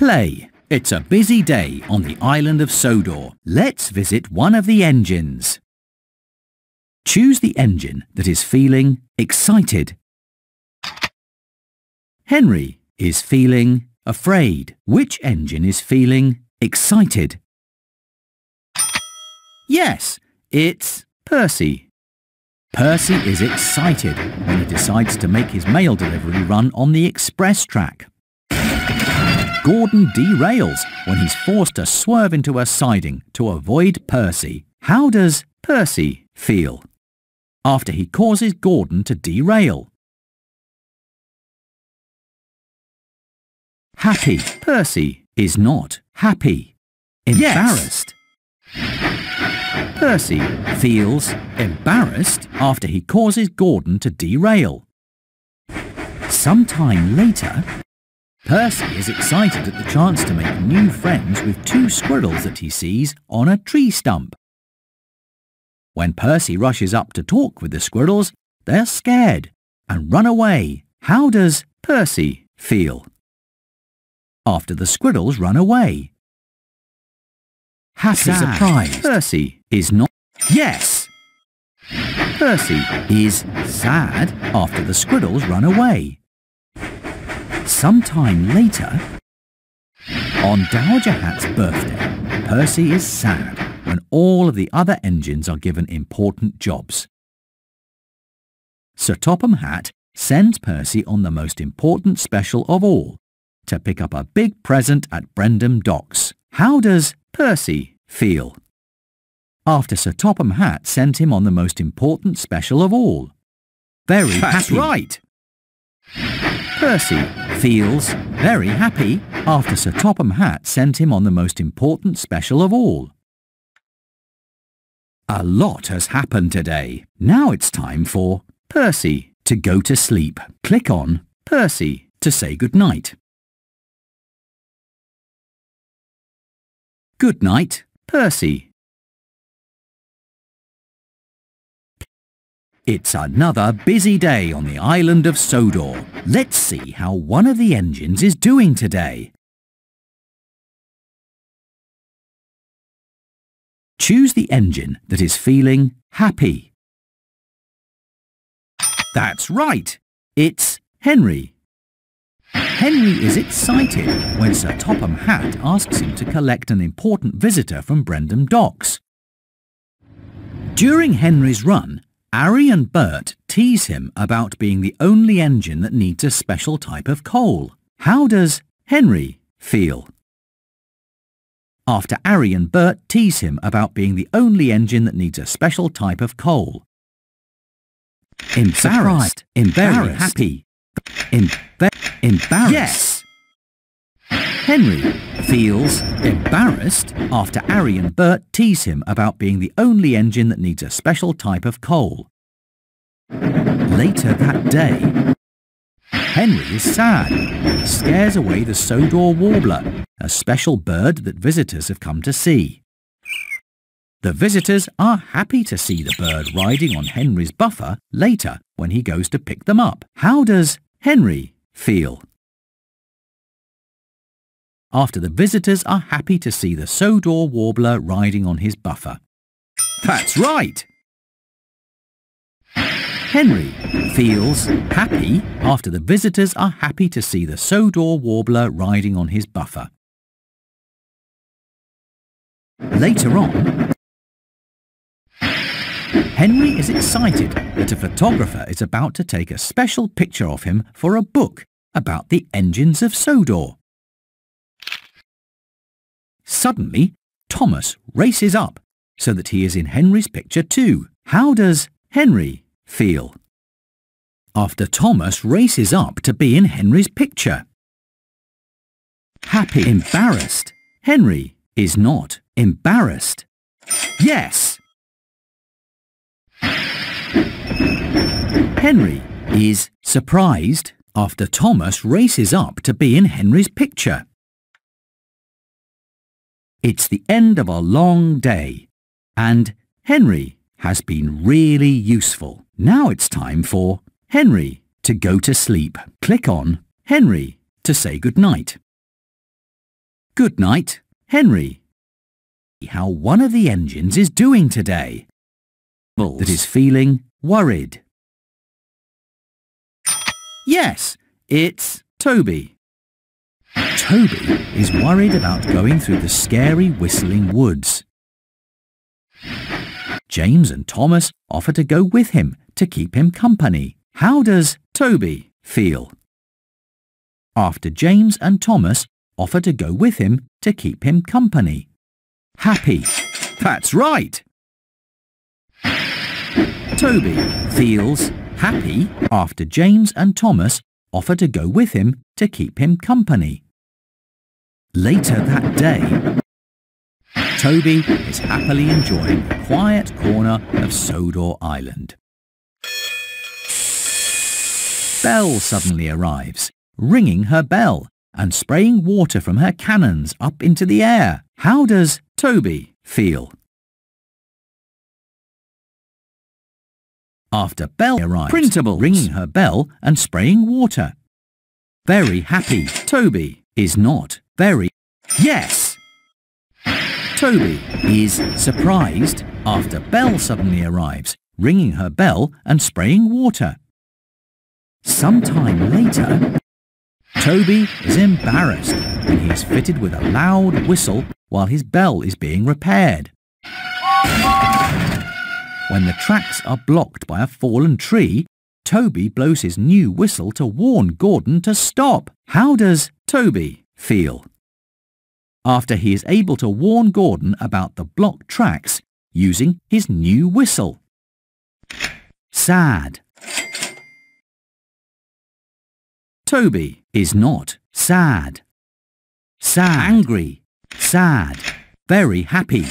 Play. It's a busy day on the island of Sodor. Let's visit one of the engines. Choose the engine that is feeling excited. Henry is feeling afraid. Which engine is feeling excited? Yes, it's Percy. Percy is excited when he decides to make his mail delivery run on the express track. Gordon derails when he's forced to swerve into a siding to avoid Percy. How does Percy feel after he causes Gordon to derail? Happy. Percy is not happy. Embarrassed. Yes. Percy feels embarrassed after he causes Gordon to derail. Sometime later, Percy is excited at the chance to make new friends with two squirrels that he sees on a tree stump. When Percy rushes up to talk with the squirrels, they're scared and run away. How does Percy feel? After the squirrels run away. Happy Sad. surprise. Percy is not... Yes! Percy is sad after the squirrels run away. Sometime later, on Dowager Hatt's birthday, Percy is sad when all of the other engines are given important jobs. Sir Topham Hatt sends Percy on the most important special of all, to pick up a big present at Brendam Docks. How does Percy feel? After Sir Topham Hatt sent him on the most important special of all. Very That's happy. right. Percy feels very happy after Sir Topham Hatt sent him on the most important special of all. A lot has happened today. Now it's time for Percy to go to sleep. Click on Percy to say goodnight. Good night, Percy. It's another busy day on the island of Sodor. Let's see how one of the engines is doing today. Choose the engine that is feeling happy. That's right. It's Henry. Henry is excited when Sir Topham Hatt asks him to collect an important visitor from Brendam Docks. During Henry's run, Arry and Bert tease him about being the only engine that needs a special type of coal. How does Henry feel? After Arry and Bert tease him about being the only engine that needs a special type of coal. Embarrassed. Embarrassed. Very happy. Emba- embarrassed. Yes. Henry feels embarrassed after Arry and Bert tease him about being the only engine that needs a special type of coal. Later that day, Henry is sad. He scares away the Sodor warbler, a special bird that visitors have come to see. The visitors are happy to see the bird riding on Henry's buffer later when he goes to pick them up. How does Henry feel? After the visitors are happy to see the Sodor warbler riding on his buffer. That's right! Henry feels happy after the visitors are happy to see the Sodor warbler riding on his buffer. Later on, Henry is excited that a photographer is about to take a special picture of him for a book about the engines of Sodor. Suddenly, Thomas races up so that he is in Henry's picture too. How does Henry feel? After Thomas races up to be in Henry's picture. Happy. Embarrassed. Henry is not embarrassed. Yes. Henry is surprised after Thomas races up to be in Henry's picture. It's the end of a long day, and Henry has been really useful. Now it's time for Henry to go to sleep. Click on Henry to say goodnight. Good night, Henry. How one of the engines is doing today. That is feeling worried. Yes, it's Toby. Toby is worried about going through the scary whistling woods. James and Thomas offer to go with him to keep him company. How does Toby feel? After James and Thomas offer to go with him to keep him company. Happy. That's right. Toby feels happy after James and Thomas offer to go with him to keep him company. Later that day, Toby is happily enjoying the quiet corner of Sodor Island. Belle suddenly arrives, ringing her bell and spraying water from her cannons up into the air. How does Toby feel? After Belle arrives, Printable ringing her bell and spraying water. Very happy. Toby is not very. Yes! Toby is surprised after Belle suddenly arrives, ringing her bell and spraying water. Sometime later, Toby is embarrassed when he is fitted with a loud whistle while his bell is being repaired. When the tracks are blocked by a fallen tree, Toby blows his new whistle to warn Gordon to stop. How does Toby feel? After he is able to warn Gordon about the blocked tracks using his new whistle. Sad. Toby is not sad. Sad. Angry. Sad. Very happy.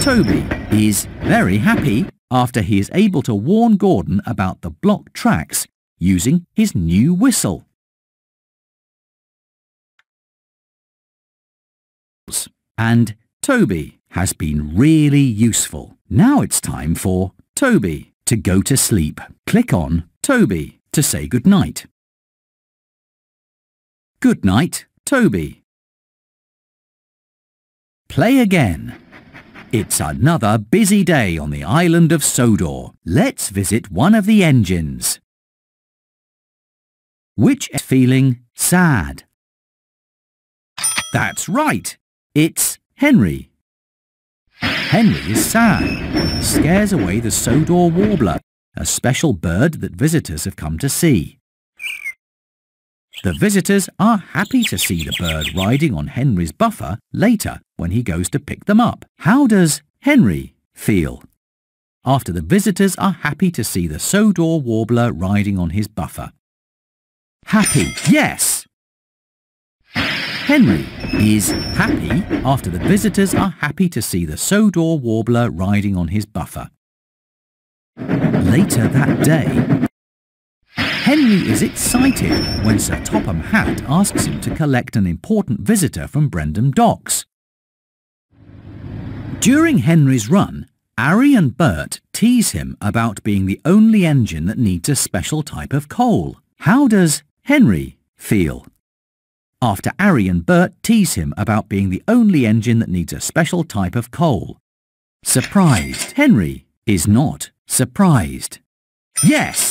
Toby is very happy after he is able to warn Gordon about the blocked tracks using his new whistle. And Toby has been really useful. Now it's time for Toby to go to sleep. Click on Toby to say goodnight. Good night, Toby. Play again. It's another busy day on the island of Sodor. Let's visit one of the engines. Which is feeling sad? That's right. It's Henry. Henry is sad. He scares away the Sodor warbler, a special bird that visitors have come to see. The visitors are happy to see the bird riding on Henry's buffer later when he goes to pick them up. How does Henry feel? After the visitors are happy to see the Sodor warbler riding on his buffer. Happy, yes! Henry is happy after the visitors are happy to see the Sodor warbler riding on his buffer. Later that day, Henry is excited when Sir Topham Hatt asks him to collect an important visitor from Brendam Docks. During Henry's run, Arry and Bert tease him about being the only engine that needs a special type of coal. How does Henry feel? After Arry and Bert tease him about being the only engine that needs a special type of coal. Surprised. Henry is not surprised. Yes!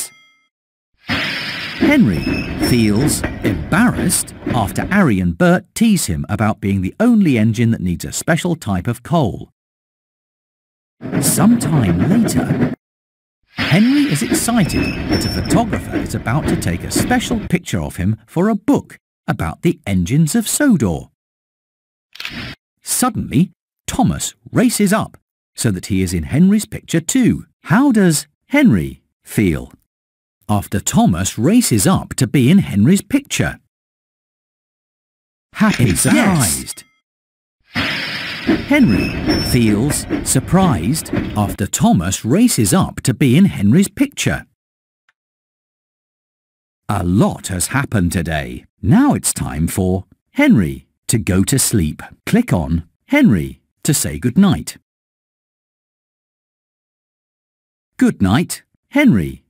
Henry feels embarrassed after Arry and Bert tease him about being the only engine that needs a special type of coal. Sometime later, Henry is excited that a photographer is about to take a special picture of him for a book about the engines of Sodor. Suddenly, Thomas races up so that he is in Henry's picture too. How does Henry feel? After Thomas races up to be in Henry's picture. Happy surprised. Henry feels surprised after Thomas races up to be in Henry's picture. A lot has happened today. Now it's time for Henry to go to sleep. Click on Henry to say goodnight. Good night, Henry.